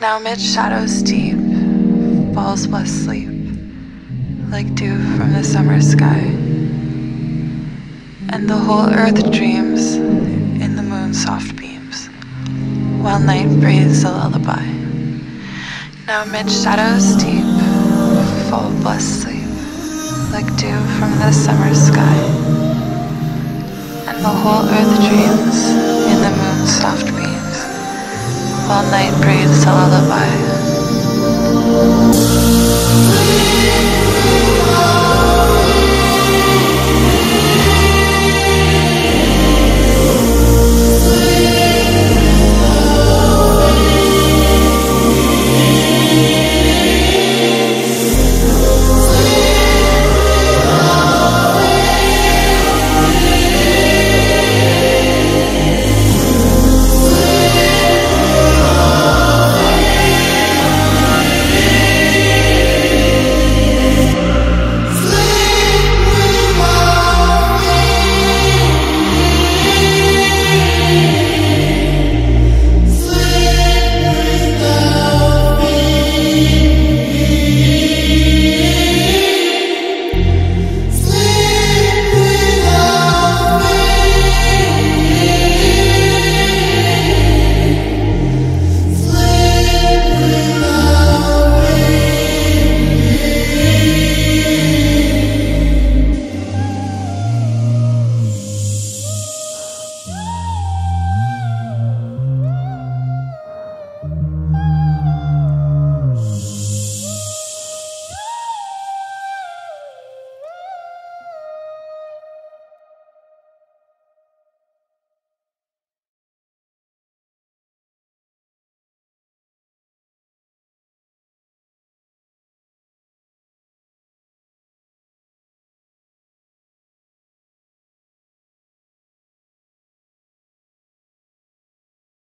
Now mid shadows deep falls blessed sleep, like dew from the summer sky. And the whole earth dreams in the moon's soft beams, while night breathes a lullaby. Now mid shadows deep fall blessed sleep, like dew from the summer sky. And the whole earth dreams while night breathes a lullaby.